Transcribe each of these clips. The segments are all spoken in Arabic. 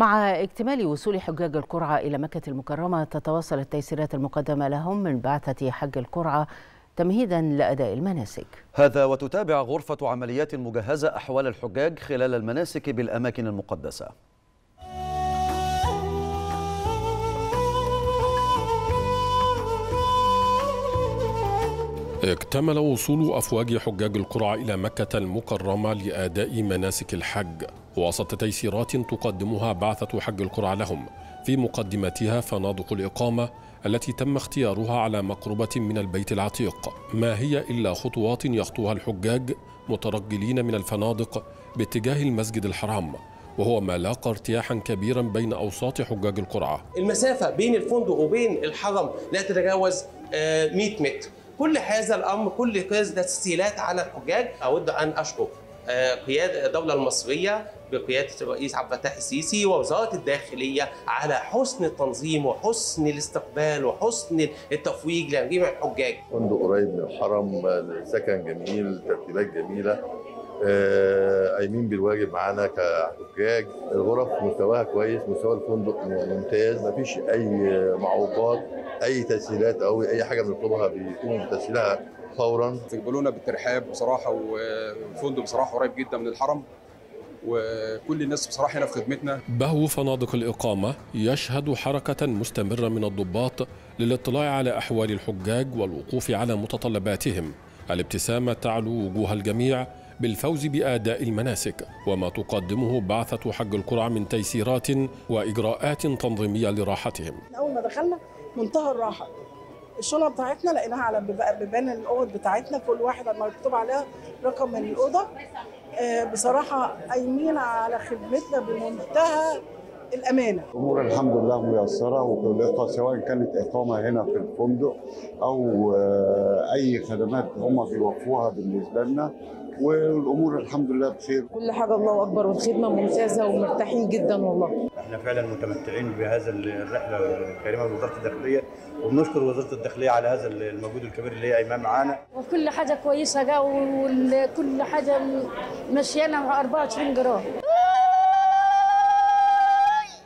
مع اكتمال وصول حجاج القرعة إلى مكة المكرمة تتواصل التيسيرات المقدمة لهم من بعثة حج القرعة تمهيدا لأداء المناسك. هذا وتتابع غرفة عمليات مجهزة أحوال الحجاج خلال المناسك بالأماكن المقدسة. اكتمل وصول أفواج حجاج القرعة إلى مكة المكرمة لأداء مناسك الحج وسط تيسيرات تقدمها بعثة حج القرعة لهم في مقدمتها فنادق الإقامة التي تم اختيارها على مقربة من البيت العتيق. ما هي إلا خطوات يخطوها الحجاج مترجلين من الفنادق باتجاه المسجد الحرام وهو ما لاقى ارتياحا كبيرا بين أوساط حجاج القرعة المسافة بين الفندق وبين الحرم لا تتجاوز 100 متر. كل هذا الأمر كل هذه التسهيلات على الحجاج أود أن أشكر قيادة الدولة المصرية بقيادة الرئيس عبد الفتاح السيسي ووزارة الداخلية على حسن التنظيم وحسن الاستقبال وحسن التفويج لجميع الحجاج. فندق قريب من الحرم، سكن جميل، ترتيبات جميلة. قايمين بالواجب معانا كحجاج الغرف مستواها كويس مستوى الفندق ممتاز مفيش أي معوقات أي تسهيلات أو أي حاجة بنطلبها بيكون تسهيلها فورا. استقبلونا بالترحاب بصراحة والفندق بصراحة قريب جدا من الحرم وكل الناس بصراحة هنا في خدمتنا. بهو فنادق الإقامة يشهد حركة مستمرة من الضباط للاطلاع على أحوال الحجاج والوقوف على متطلباتهم. الابتسامة تعلو وجوه الجميع بالفوز بأداء المناسك وما تقدمه بعثة حج القرعة من تيسيرات وإجراءات تنظيمية لراحتهم. أول ما دخلنا منتهى الراحة. الشنط بتاعتنا لقيناها على بيبان الأوض بتاعتنا كل واحد مكتوب عليها رقم من الأوضة بصراحة قايمين على خدمتنا بمنتهى الأمانة. الأمور الحمد لله ميسرة وكل سواء كانت إقامة هنا في الفندق أو أي خدمات هم بيوفوها بالنسبة لنا والأمور الحمد لله بخير. كل حاجة الله أكبر والخدمة ممتازة ومرتاحين جدا والله. إحنا فعلا متمتعين بهذا الرحلة الكريمة من وزارة الداخلية وبنشكر وزارة الداخلية على هذا المجهود الكبير اللي هي قايماه معانا. وكل حاجة كويسة جا وكل حاجة مشيانه 24 جرام.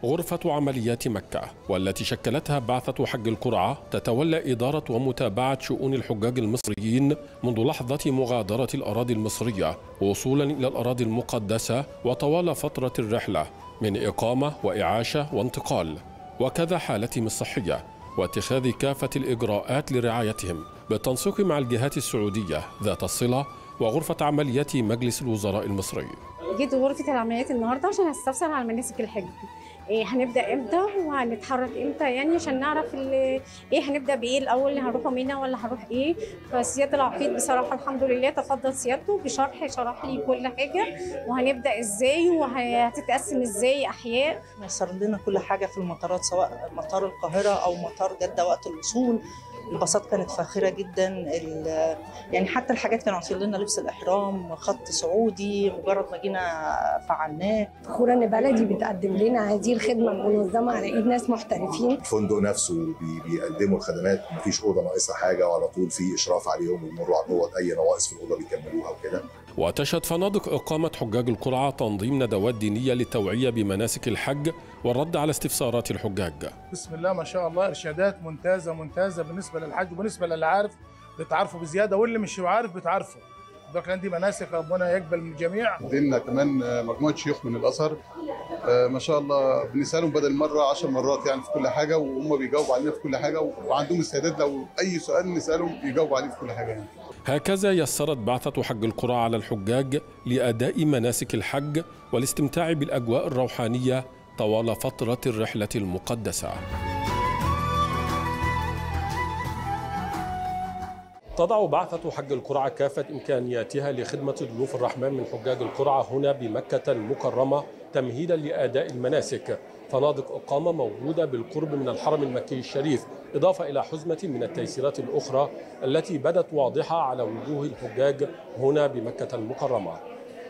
غرفة عمليات مكة والتي شكلتها بعثة حج القرعة تتولى إدارة ومتابعة شؤون الحجاج المصريين منذ لحظة مغادرة الأراضي المصرية وصولا إلى الأراضي المقدسة وطوال فترة الرحلة من إقامة وإعاشة وانتقال. وكذا حالتهم الصحية واتخاذ كافة الإجراءات لرعايتهم بالتنسيق مع الجهات السعودية ذات الصلة وغرفة عمليات مجلس الوزراء المصري. جيت غرفة العمليات النهارده عشان استفسر على مناسك الحج. إيه هنبدأ إمتى وهنتحرك إمتى؟ يعني عشان نعرف إيه هنبدأ بإيه الأول؟ هنروح مينا ولا هنروح إيه؟ فسيادة العقيد بصراحة الحمد لله تفضل سيادته بشرح شرح لي كل حاجة. وهنبدأ إزاي؟ وهتتقسم إزاي أحياء؟ وصل لنا كل حاجة في المطارات سواء مطار القاهرة أو مطار جدة وقت الوصول. الباصات كانت فاخرة جدا يعني حتى الحاجات كانوا عاطين لنا لبس الإحرام خط سعودي مجرد ما جينا فعلناه. فخوره إن بلدي بتقدم لنا هذه الخدمة منظمه على إيد ناس محترفين. الفندق نفسه بيقدموا الخدمات مفيش أوضة ناقصها حاجة وعلى طول في إشراف عليهم ويمروا على الأوض أي نواقص في الأوضة بيكملوها وكده. وتشهد فنادق إقامة حجاج القرعة تنظيم ندوات دينية للتوعية بمناسك الحج والرد على استفسارات الحجاج. بسم الله ما شاء الله إرشادات ممتازة ممتازة بالنسبة للحج وبالنسبة للي عارف بتعرفوا بزيادة واللي مش عارف بتعرفوا ده كان دي مناسك ربنا يقبل من الجميع. عندنا كمان مجموعة شيوخ من الأزهر. ما شاء الله بنسألهم بدل مرة 10 مرات يعني في كل حاجة وهم بيجاوبوا علينا في كل حاجة وعندهم استعداد لو أي سؤال نسألهم يجاوبوا عليه في كل حاجة يعني. هكذا يسرت بعثة حج القرى على الحجاج لأداء مناسك الحج والاستمتاع بالأجواء الروحانية طوال فترة الرحلة المقدسة. تضع بعثة حج القرعة كافة إمكانياتها لخدمة ضيوف الرحمن من حجاج القرعة هنا بمكة المكرمة تمهيدا لأداء المناسك. فنادق إقامة موجودة بالقرب من الحرم المكي الشريف إضافة إلى حزمة من التيسيرات الأخرى التي بدت واضحة على وجوه الحجاج هنا بمكة المكرمة.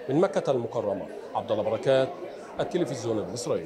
من مكة المكرمة عبد الله بركات التلفزيون المصري.